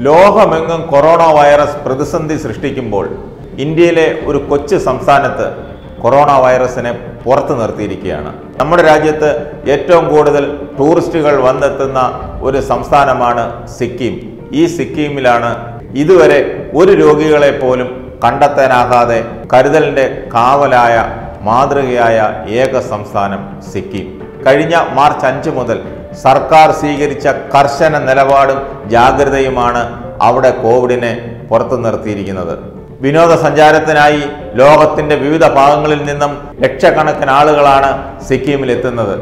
ലോകമെങ്ങും corona virus പ്രതിസന്ധി സൃഷ്ടിക്കുമ്പോൾ ഇന്ത്യയിലെ ഒരു കൊച്ചു സംസ്ഥാനത്ത് കൊറോണ വൈറസിനെ പുറത്തു നിർത്തിയിരിക്കുകയാണ്. നമ്മുടെ രാജ്യത്ത് ഏറ്റവും കൂടുതൽ ടൂറിസ്റ്റുകൾ വന്നെത്തുന്ന ഒരു സംസ്ഥാനമാണ് സിക്കിം. ഈ സിക്കിമിലാണ് ഇതുവരെ ഒരു രോഗികളെ പോലും കണ്ടെത്താനാകാതെ കരുതലിന്റെ കാവലായ മാതൃകയായ ഏക സംസ്ഥാനം സിക്കിം. കഴിഞ്ഞ മാർച്ച് അഞ്ച് മുതൽ സർക്കാർ സ്വീകരിച്ച കർശന നിലപാടും ജാഗ്രതയുമാണ് അവിടെ കോവിഡിനെ പുറത്തു നിർത്തിയിരിക്കുന്നത്. വിനോദസഞ്ചാരത്തിനായി ലോകത്തിന്റെ വിവിധ ഭാഗങ്ങളിൽ നിന്നും ലക്ഷക്കണക്കിന് ആളുകളാണ് സിക്കിമിൽ എത്തുന്നത്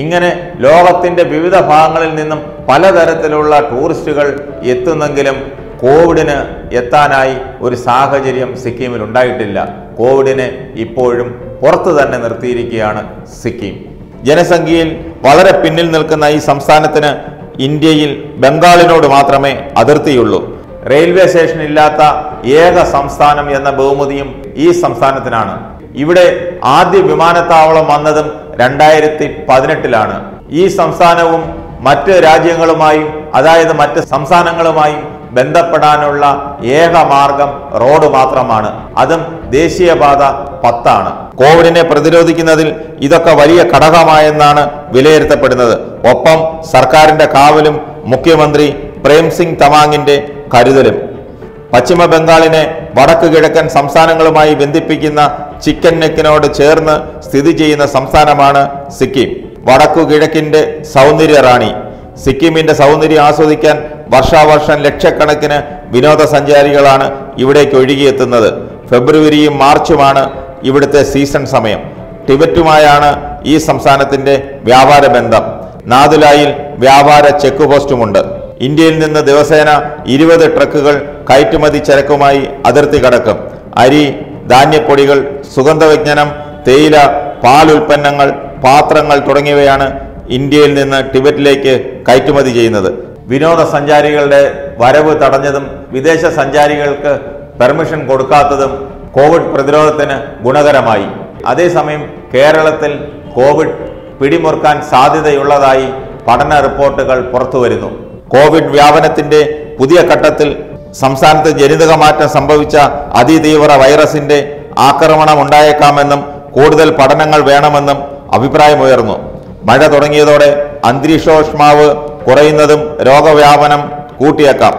ഇങ്ങനെ ലോകത്തിന്റെ വിവിധ ഭാഗങ്ങളിൽ നിന്നും പലതരത്തിലുള്ള ടൂറിസ്റ്റുകൾ എത്തുന്നെങ്കിലും കോവിഡിന് എത്താനായി ഒരു സാഹചര്യം സിക്കിമിൽ ഉണ്ടായിട്ടില്ല കോവിഡിനെ ഇപ്പോഴും പുറത്തു തന്നെ നിർത്തിയിരിക്കുകയാണ് സിക്കിം. ജനസംഖ്യയിൽ വളരെ പിന്നിൽ നിൽക്കുന്ന ഈ സംസ്ഥാനത്തിന് ഇന്ത്യയിൽ ബംഗാളിനോട് മാത്രമേ അതിർത്തിയുള്ളൂ. റെയിൽവേ സ്റ്റേഷൻ ഇല്ലാത്ത ഏക സംസ്ഥാനം എന്ന ബഹുമതിയും ഈ സംസ്ഥാനത്തിനാണ്. ഇവിടെ ആദ്യ വിമാനത്താവളം വന്നതും രണ്ടായിരത്തി പതിനെട്ടിലാണ് ഈ സംസ്ഥാനവും മറ്റ് രാജ്യങ്ങളുമായും അതായത് മറ്റ് സംസ്ഥാനങ്ങളുമായും ബന്ധപ്പെടാനുള്ള ഏക മാർഗം റോഡ് മാത്രമാണ്. അതും ദേശീയപാത പത്താണ്. കോവിഡിനെ പ്രതിരോധിക്കുന്നതിൽ ഇതൊക്കെ വലിയ ഘടകമായെന്നാണ് വിലയിരുത്തപ്പെടുന്നത്. ഒപ്പം സർക്കാരിന്റെ കാവലും മുഖ്യമന്ത്രി പ്രേം സിംഗ് തമാങ്ങിന്റെ കരുതലും. പശ്ചിമ ബംഗാളിനെ വടക്ക് കിഴക്കൻ സംസ്ഥാനങ്ങളുമായി ബന്ധിപ്പിക്കുന്ന ചിക്കൻ നെക്കിനോട് ചേർന്ന് സ്ഥിതി ചെയ്യുന്ന സംസ്ഥാനമാണ് സിക്കിം. വടക്കു കിഴക്കിന്റെ സൗന്ദര്യ റാണി. സിക്കിമിന്റെ സൗന്ദര്യം ആസ്വദിക്കാൻ വർഷാവർഷം ലക്ഷക്കണക്കിന് വിനോദസഞ്ചാരികളാണ് ഇവിടേക്ക് ഒഴുകിയെത്തുന്നത്. ഫെബ്രുവരിയും മാർച്ചുമാണ് ഇവിടുത്തെ സീസൺ സമയം. ടിബറ്റുമായാണ് ഈ സംസ്ഥാനത്തിന്റെ വ്യാപാര ബന്ധം. നാദുലായിൽ വ്യാപാര ചെക്ക് പോസ്റ്റുമുണ്ട്. ഇന്ത്യയിൽ നിന്ന് ദിവസേന ഇരുപത് ട്രക്കുകൾ കയറ്റുമതി ചരക്കുമായി അതിർത്തി കടക്കും. അരി ധാന്യപ്പൊടികൾ സുഗന്ധവ്യഞ്ജനം തേയില പാൽ ഉൽപ്പന്നങ്ങൾ പാത്രങ്ങൾ തുടങ്ങിയവയാണ് ഇന്ത്യയിൽ നിന്ന് ടിബറ്റിലേക്ക് കയറ്റുമതി ചെയ്യുന്നത്. വിനോദസഞ്ചാരികളുടെ വരവ് തടഞ്ഞതും വിദേശ സഞ്ചാരികൾക്ക് പെർമിഷൻ കൊടുക്കാത്തതും കോവിഡ് പ്രതിരോധത്തിന് ഗുണകരമായി. അതേസമയം കേരളത്തിൽ കോവിഡ് പിടിമുറുക്കാൻ സാധ്യതയുള്ളതായി പഠന റിപ്പോർട്ടുകൾ പുറത്തുവരുന്നു. കോവിഡ് വ്യാപനത്തിന്റെ പുതിയ ഘട്ടത്തിൽ സംസ്ഥാനത്ത് ജനിതക മാറ്റം സംഭവിച്ച അതിതീവ്ര വൈറസിന്റെ ആക്രമണം ഉണ്ടായേക്കാമെന്നും കൂടുതൽ പഠനങ്ങൾ വേണമെന്നും അഭിപ്രായമുയർന്നു. മഴ തുടങ്ങിയതോടെ അന്തരീക്ഷോഷ്മാവ് കുറയുന്നതും രോഗവ്യാപനം കൂട്ടിയേക്കാം.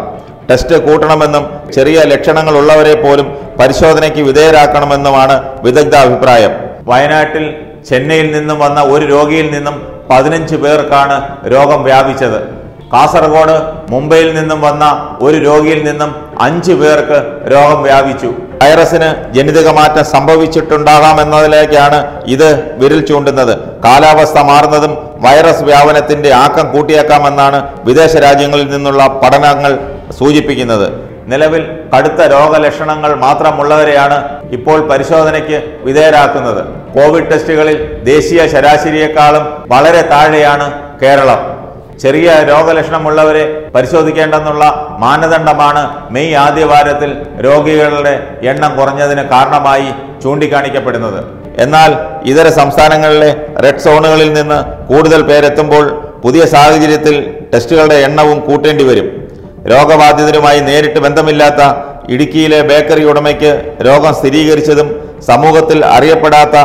ടെസ്റ്റ് കൂട്ടണമെന്നും ചെറിയ ലക്ഷണങ്ങൾ ഉള്ളവരെ പോലും പരിശോധനയ്ക്ക് വിധേയരാക്കണമെന്നുമാണ് വിദഗ്ധ അഭിപ്രായം. വയനാട്ടിൽ ചെന്നൈയിൽ നിന്നും വന്ന ഒരു രോഗിയിൽ നിന്നും പതിനഞ്ച് പേർക്കാണ് രോഗം വ്യാപിച്ചത്. കാസർഗോഡ് മുംബൈയിൽ നിന്നും വന്ന ഒരു രോഗിയിൽ നിന്നും അഞ്ച് പേർക്ക് രോഗം വ്യാപിച്ചു. വൈറസിന് ജനിതക മാറ്റം സംഭവിച്ചിട്ടുണ്ടാകാമെന്നതിലേക്കാണ് ഇത് വിരൽ ചൂണ്ടുന്നത്. കാലാവസ്ഥ മാറുന്നതും വൈറസ് വ്യാപനത്തിന്റെ ആക്കം കൂട്ടിയേക്കാമെന്നാണ് വിദേശ രാജ്യങ്ങളിൽ നിന്നുള്ള പഠനങ്ങൾ സൂചിപ്പിക്കുന്നത്. നിലവിൽ കടുത്ത രോഗലക്ഷണങ്ങൾ മാത്രമുള്ളവരെയാണ് ഇപ്പോൾ പരിശോധനയ്ക്ക് വിധേയരാക്കുന്നത്. കോവിഡ് ടെസ്റ്റുകളിൽ ദേശീയ ശരാശരിയേക്കാളും വളരെ താഴെയാണ് കേരളം. ചെറിയ രോഗലക്ഷണമുള്ളവരെ പരിശോധിക്കേണ്ടെന്നുള്ള മാനദണ്ഡമാണ് മെയ് ആദ്യവാരത്തിൽ രോഗികളുടെ എണ്ണം കുറഞ്ഞതിന് കാരണമായി ചൂണ്ടിക്കാണിക്കപ്പെടുന്നത്. എന്നാൽ ഇതര സംസ്ഥാനങ്ങളിലെ റെഡ് സോണുകളിൽ നിന്ന് കൂടുതൽ പേരെത്തുമ്പോൾ പുതിയ സാഹചര്യത്തിൽ ടെസ്റ്റുകളുടെ എണ്ണവും കൂട്ടേണ്ടി വരും. രോഗബാധിതരുമായി നേരിട്ട് ബന്ധമില്ലാത്ത ഇടുക്കിയിലെ ബേക്കറി ഉടമയ്ക്ക് രോഗം സ്ഥിരീകരിച്ചതും സമൂഹത്തിൽ അറിയപ്പെടാത്ത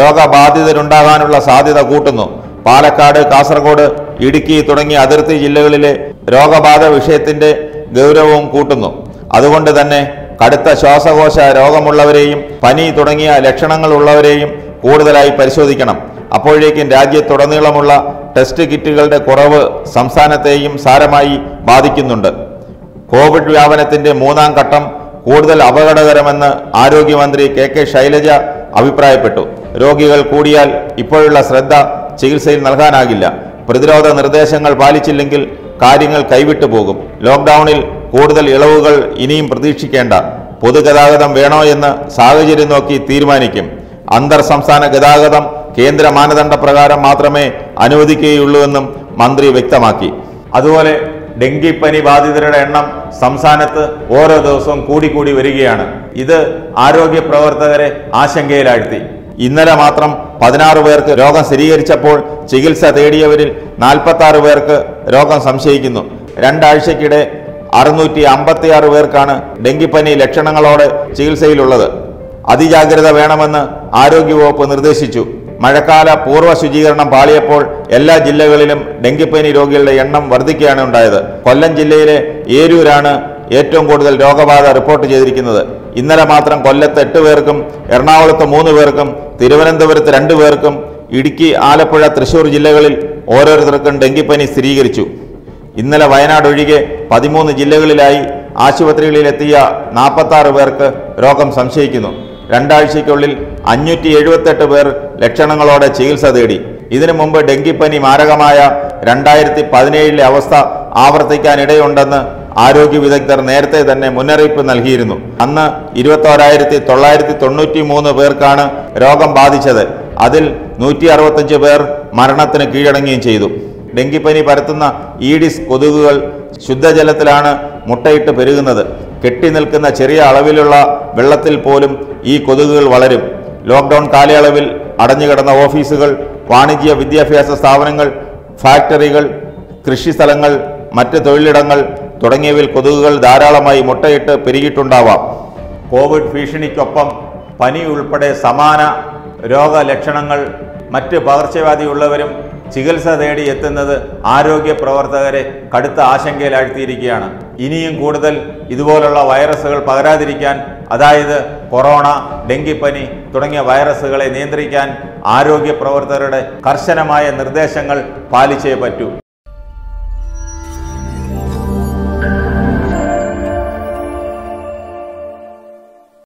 രോഗബാധിതരുണ്ടാകാനുള്ള സാധ്യത കൂട്ടുന്നു. പാലക്കാട് കാസർഗോഡ് ഇടുക്കി തുടങ്ങിയ അതിർത്തി ജില്ലകളിലെ രോഗബാധ വിഷയത്തിന്റെ ഗൗരവവും കൂട്ടുന്നു. അതുകൊണ്ട് തന്നെ കടുത്ത ശ്വാസകോശ രോഗമുള്ളവരെയും പനി തുടങ്ങിയ ലക്ഷണങ്ങൾ ഉള്ളവരെയും കൂടുതലായി പരിശോധിക്കണം. അപ്പോഴേക്കും രാജ്യത്തുടനീളമുള്ള ടെസ്റ്റ് കിറ്റുകളുടെ കുറവ് സംസ്ഥാനത്തെയും സാരമായി ബാധിക്കുന്നുണ്ട്. കോവിഡ് വ്യാപനത്തിന്റെ മൂന്നാം ഘട്ടം കൂടുതൽ അപകടകരമെന്ന് ആരോഗ്യമന്ത്രി കെ കെ ശൈലജ അഭിപ്രായപ്പെട്ടു. രോഗികൾ കൂടിയാൽ ഇപ്പോഴുള്ള ശ്രദ്ധ ചികിത്സയിൽ നൽകാനാകില്ല. പ്രതിരോധ നിർദ്ദേശങ്ങൾ പാലിച്ചില്ലെങ്കിൽ കാര്യങ്ങൾ കൈവിട്ടു പോകും. ലോക്ക്ഡൌണിൽ കൂടുതൽ ഇളവുകൾ ഇനിയും പ്രതീക്ഷിക്കേണ്ട. പൊതുഗതാഗതം വേണോ എന്ന് സാഹചര്യം നോക്കി തീരുമാനിക്കും. അന്തർ സംസ്ഥാന ഗതാഗതം കേന്ദ്ര മാനദണ്ഡ പ്രകാരം മാത്രമേ അനുവദിക്കുകയുള്ളൂവെന്നും മന്ത്രി വ്യക്തമാക്കി. അതുപോലെ ഡെങ്കിപ്പനി ബാധിതരുടെ എണ്ണം സംസ്ഥാനത്ത് ഓരോ ദിവസവും കൂടിക്കൂടി വരികയാണ്. ഇത് ആരോഗ്യ പ്രവർത്തകരെ ആശങ്കയിലാഴ്ത്തി. ഇന്നലെ മാത്രം പതിനാറ് പേർക്ക് രോഗം സ്ഥിരീകരിച്ചപ്പോൾ ചികിത്സ തേടിയവരിൽ നാൽപ്പത്തി പേർക്ക് രോഗം സംശയിക്കുന്നു. രണ്ടാഴ്ചക്കിടെ അറുന്നൂറ്റി അമ്പത്തിയാറ് പേർക്കാണ് ഡെങ്കിപ്പനി ലക്ഷണങ്ങളോടെ ചികിത്സയിലുള്ളത്. അതിജാഗ്രത വേണമെന്ന് ആരോഗ്യവകുപ്പ് നിർദ്ദേശിച്ചു. മഴക്കാല പൂർവ ശുചീകരണം പാളിയപ്പോൾ എല്ലാ ജില്ലകളിലും ഡെങ്കിപ്പനി രോഗികളുടെ എണ്ണം വർദ്ധിക്കുകയാണ് ഉണ്ടായത്. കൊല്ലം ജില്ലയിലെ ഏരൂരാണ് ഏറ്റവും കൂടുതൽ രോഗബാധ റിപ്പോർട്ട് ചെയ്തിരിക്കുന്നത്. ഇന്നലെ മാത്രം കൊല്ലത്ത് എട്ട് പേർക്കും എറണാകുളത്ത് മൂന്ന് പേർക്കും തിരുവനന്തപുരത്ത് രണ്ട് പേർക്കും ഇടുക്കി ആലപ്പുഴ തൃശൂർ ജില്ലകളിൽ ഓരോരുത്തർക്കും ഡെങ്കിപ്പനി സ്ഥിരീകരിച്ചു. ഇന്നലെ വയനാട് ഒഴികെ പതിമൂന്ന് ജില്ലകളിലായി ആശുപത്രികളിലെത്തിയ നാൽപ്പത്തി പേർക്ക് രോഗം സംശയിക്കുന്നു. രണ്ടാഴ്ചയ്ക്കുള്ളിൽ അഞ്ഞൂറ്റി എഴുപത്തെട്ട് പേർ ലക്ഷണങ്ങളോടെ ചികിത്സ തേടി. ഇതിനു മുമ്പ് ഡെങ്കിപ്പനി മാരകമായ രണ്ടായിരത്തി പതിനേഴിലെ അവസ്ഥ ആവർത്തിക്കാനിടയുണ്ടെന്ന് ആരോഗ്യ വിദഗ്ധർ നേരത്തെ തന്നെ മുന്നറിയിപ്പ് നൽകിയിരുന്നു. അന്ന് ഇരുപത്തോരായിരത്തി തൊള്ളായിരത്തി തൊണ്ണൂറ്റി മൂന്ന് പേർക്കാണ് രോഗം ബാധിച്ചത്. അതിൽ നൂറ്റി അറുപത്തഞ്ച് പേർ മരണത്തിന് കീഴടങ്ങുകയും ചെയ്തു. ഡെങ്കിപ്പനി പരത്തുന്ന ഈഡിസ് കൊതുകുകൾ ശുദ്ധജലത്തിലാണ് മുട്ടയിട്ട് പെരുകുന്നത്. കെട്ടി നിൽക്കുന്ന ചെറിയ അളവിലുള്ള വെള്ളത്തിൽ പോലും ഈ കൊതുകുകൾ വളരും. ലോക്ക്ഡൗൺ കാലയളവിൽ അടഞ്ഞുകിടന്ന ഓഫീസുകൾ വാണിജ്യ വിദ്യാഭ്യാസ സ്ഥാപനങ്ങൾ ഫാക്ടറികൾ കൃഷി സ്ഥലങ്ങൾ മറ്റ് തൊഴിലിടങ്ങൾ തുടങ്ങിയവയിൽ കൊതുകുകൾ ധാരാളമായി മുട്ടയിട്ട് പെരുകിയിട്ടുണ്ടാവാം. കോവിഡ് ഭീഷണിക്കൊപ്പം പനി ഉൾപ്പെടെ സമാന രോഗലക്ഷണങ്ങൾ മറ്റ് പകർച്ചവ്യാധിയുള്ളവരും ചികിത്സ തേടി എത്തുന്നത് ആരോഗ്യ പ്രവർത്തകരെ കടുത്ത ആശങ്കയിലാഴ്ത്തിയിരിക്കുകയാണ്. ഇനിയും കൂടുതൽ ഇതുപോലുള്ള വൈറസുകൾ പകരാതിരിക്കാൻ അതായത് കൊറോണ ഡെങ്കിപ്പനി തുടങ്ങിയ വൈറസുകളെ നിയന്ത്രിക്കാൻ ആരോഗ്യ പ്രവർത്തകരുടെ കർശനമായ നിർദ്ദേശങ്ങൾ പാലിച്ചേ പറ്റൂ.